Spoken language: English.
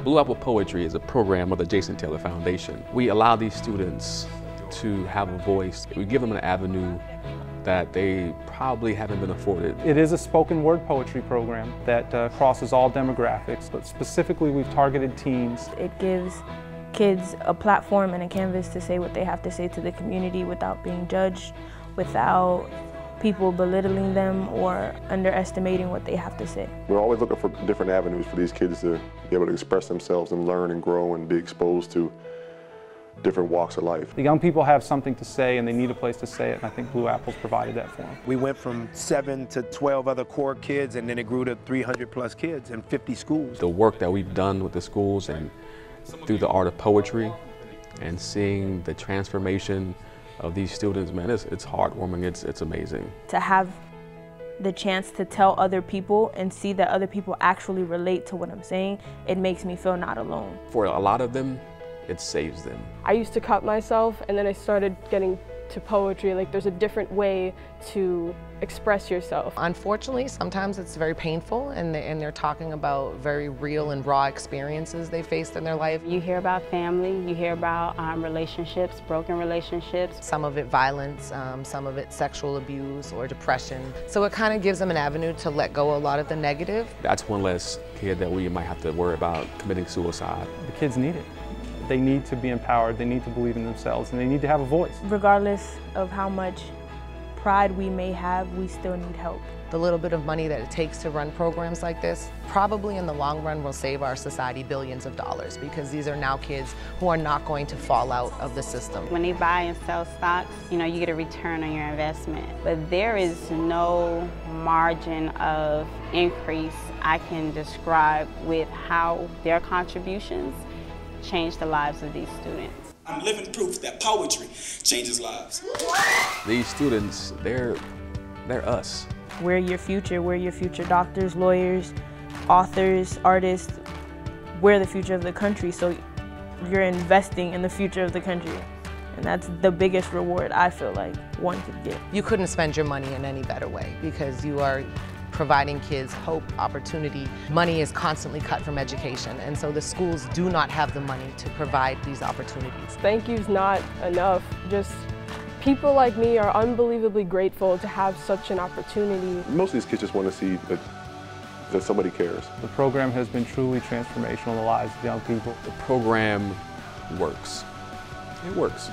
bluapple Poetry is a program of the Jason Taylor Foundation. We allow these students to have a voice. We give them an avenue that they probably haven't been afforded. It is a spoken word poetry program that uh, crosses all demographics, but specifically we've targeted teens. It gives kids a platform and a canvas to say what they have to say to the community without being judged, without people belittling them or underestimating what they have to say. We're always looking for different avenues for these kids to be able to express themselves and learn and grow and be exposed to different walks of life. The young people have something to say and they need a place to say it, and I think bluapple's provided that for them. We went from seven to 12 other core kids, and then it grew to 300 plus kids in 50 schools. The work that we've done with the schools and through the art of poetry and seeing the transformation of these students, man, it's, it's heartwarming, it's, it's amazing. To have the chance to tell other people and see that other people actually relate to what I'm saying, it makes me feel not alone. For a lot of them, it saves them. I used to cut myself and then I started getting to poetry. Like there's a different way to express yourself. Unfortunately, sometimes it's very painful and, they, and they're talking about very real and raw experiences they faced in their life. You hear about family, you hear about um, relationships, broken relationships. Some of it violence, um, some of it sexual abuse or depression. So it kind of gives them an avenue to let go a lot of the negative. That's one less kid that we might have to worry about committing suicide. The kids need it. They need to be empowered, they need to believe in themselves, and they need to have a voice. Regardless of how much pride we may have, we still need help. The little bit of money that it takes to run programs like this probably in the long run will save our society billions of dollars because these are now kids who are not going to fall out of the system. When they buy and sell stocks, you know, you get a return on your investment. But there is no margin of increase I can describe with how their contributions change the lives of these students. I'm living proof that poetry changes lives. These students, they're, they're us. We're your future. We're your future doctors, lawyers, authors, artists. We're the future of the country, so you're investing in the future of the country. And that's the biggest reward I feel like one could get. You couldn't spend your money in any better way because you are providing kids hope, opportunity. Money is constantly cut from education, and so the schools do not have the money to provide these opportunities. Thank you's not enough. Just people like me are unbelievably grateful to have such an opportunity. Most of these kids just want to see that, that somebody cares. The program has been truly transformational in the lives of young people. The program works. It works.